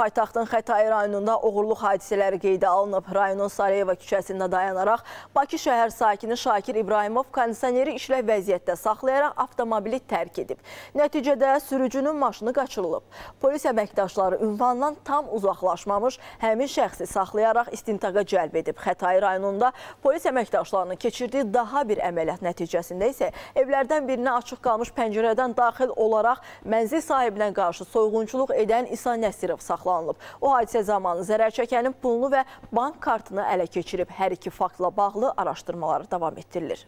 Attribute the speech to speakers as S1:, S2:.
S1: Paytaxtın Xətai rayonunda oğurluq hadisələri qeydə alınıb. Rayonun Sarayeva küçəsində dayanaraq Bakı şəhər sakini Şakir İbrahimov kondisioneri işlək vəziyyətdə saxlayaraq avtomobili tərk edib. Nəticədə sürücünün maşını qaçırılıb. Polis əməkdaşları ünvandan tam uzaqlaşmamış həmin şəxsi saxlayaraq istintaqa cəlb edib. Xətai rayonunda polis əməkdaşlarının keçirdiyi daha bir əməliyyat nəticəsində isə evlərdən birinə açıq qalmış pəncərədən daxil olaraq mənzil sahibinə qarşı soyğunçuluq edən İsa Nəsirov saxlanılıb. O hadisə zamanı zərər çəkənin pulunu və bank kartını ələ keçirib. Hər iki faktla bağlı araşdırmalar davam etdirilir.